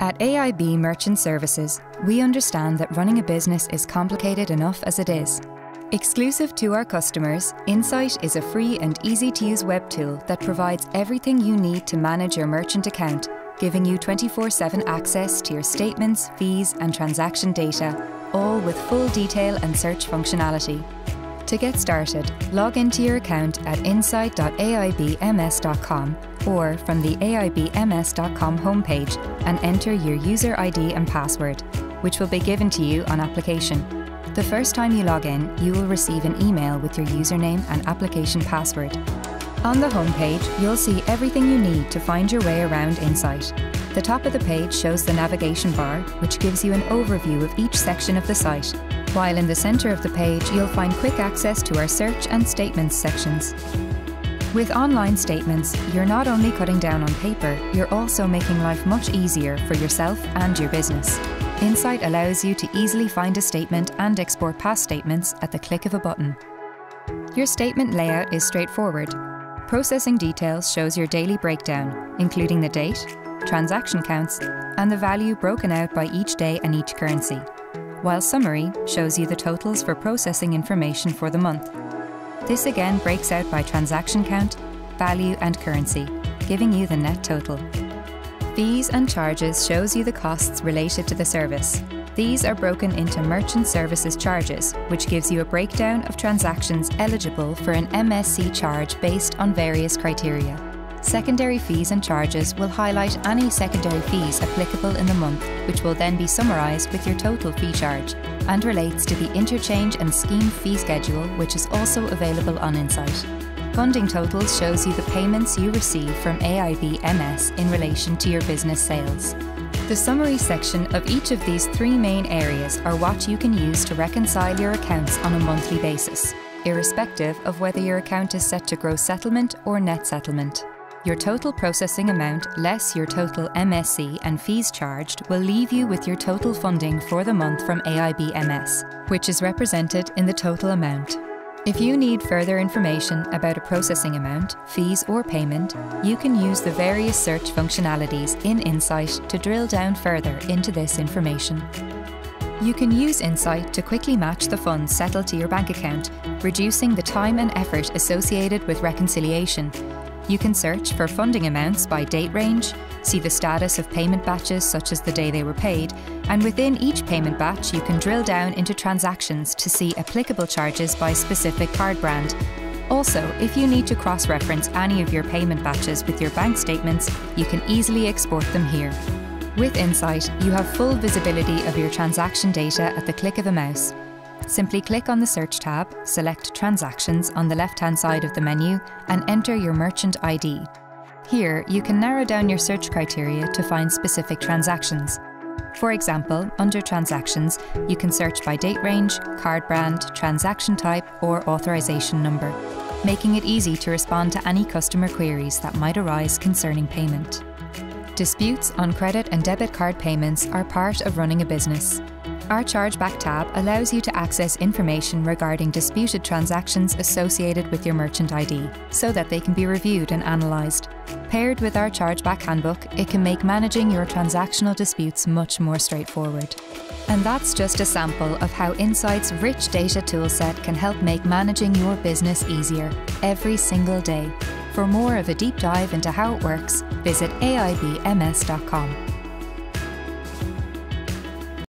At AIB Merchant Services, we understand that running a business is complicated enough as it is. Exclusive to our customers, Insight is a free and easy to use web tool that provides everything you need to manage your merchant account, giving you 24 7 access to your statements, fees, and transaction data, all with full detail and search functionality. To get started, log into your account at insight.aibms.com or from the aibms.com homepage and enter your user ID and password, which will be given to you on application. The first time you log in, you will receive an email with your username and application password. On the homepage, you'll see everything you need to find your way around Insight. The top of the page shows the navigation bar, which gives you an overview of each section of the site, while in the centre of the page you'll find quick access to our search and statements sections. With online statements, you're not only cutting down on paper, you're also making life much easier for yourself and your business. Insight allows you to easily find a statement and export past statements at the click of a button. Your statement layout is straightforward. Processing details shows your daily breakdown, including the date, transaction counts, and the value broken out by each day and each currency, while Summary shows you the totals for processing information for the month. This again breaks out by transaction count, value, and currency, giving you the net total. Fees and charges shows you the costs related to the service. These are broken into merchant services charges, which gives you a breakdown of transactions eligible for an MSC charge based on various criteria. Secondary fees and charges will highlight any secondary fees applicable in the month, which will then be summarised with your total fee charge, and relates to the interchange and scheme fee schedule, which is also available on Insight. Funding totals shows you the payments you receive from AIB MS in relation to your business sales. The summary section of each of these three main areas are what you can use to reconcile your accounts on a monthly basis, irrespective of whether your account is set to gross settlement or net settlement. Your total processing amount less your total MSC and fees charged will leave you with your total funding for the month from AIB MS, which is represented in the total amount. If you need further information about a processing amount, fees, or payment, you can use the various search functionalities in Insight to drill down further into this information. You can use Insight to quickly match the funds settled to your bank account, reducing the time and effort associated with reconciliation you can search for funding amounts by date range, see the status of payment batches such as the day they were paid, and within each payment batch you can drill down into transactions to see applicable charges by specific card brand. Also, if you need to cross-reference any of your payment batches with your bank statements, you can easily export them here. With Insight, you have full visibility of your transaction data at the click of a mouse. Simply click on the Search tab, select Transactions on the left-hand side of the menu and enter your merchant ID. Here, you can narrow down your search criteria to find specific transactions. For example, under Transactions, you can search by date range, card brand, transaction type, or authorization number, making it easy to respond to any customer queries that might arise concerning payment. Disputes on credit and debit card payments are part of running a business. Our Chargeback tab allows you to access information regarding disputed transactions associated with your merchant ID, so that they can be reviewed and analysed. Paired with our Chargeback Handbook, it can make managing your transactional disputes much more straightforward. And that's just a sample of how Insight's rich data toolset can help make managing your business easier every single day. For more of a deep dive into how it works, visit aibms.com.